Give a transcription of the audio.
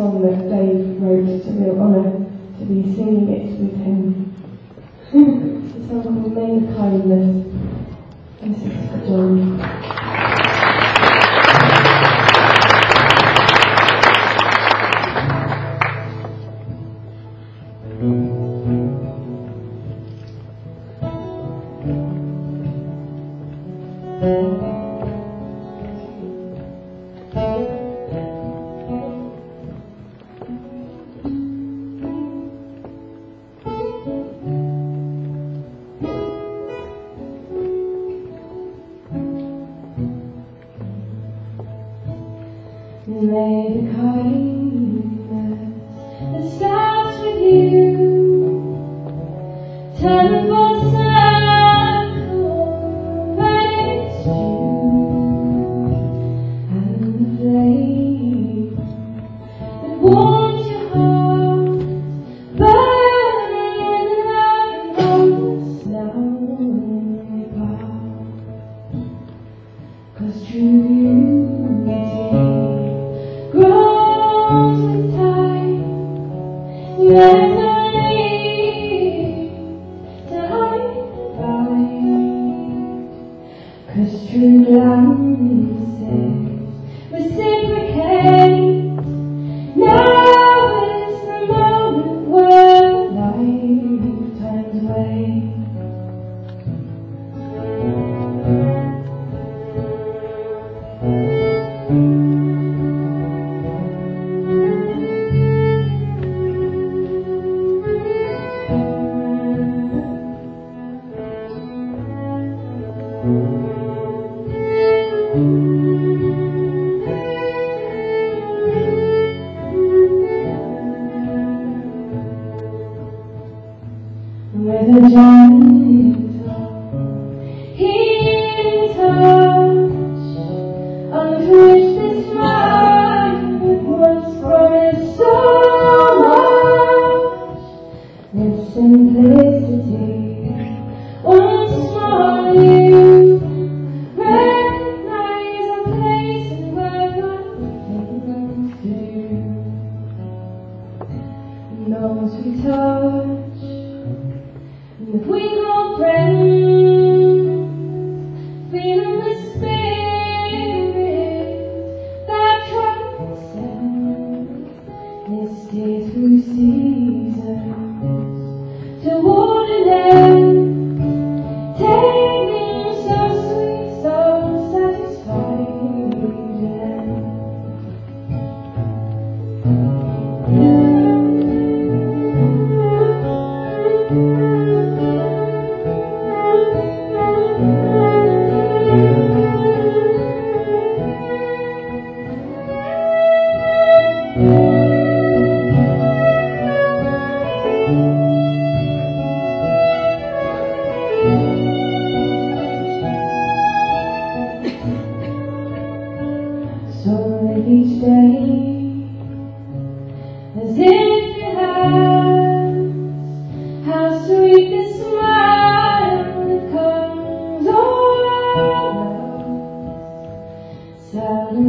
song that Dave wrote. to real honour to be singing it with him. it's a song called May the Kindness. This is for John. The kindness starts with you Cause true reciprocate. Now is the moment where lifetimes wait. with with simplicity. Once to